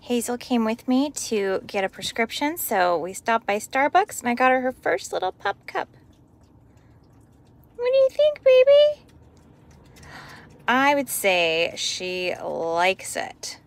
Hazel came with me to get a prescription, so we stopped by Starbucks and I got her her first little pup cup. What do you think, baby? I would say she likes it.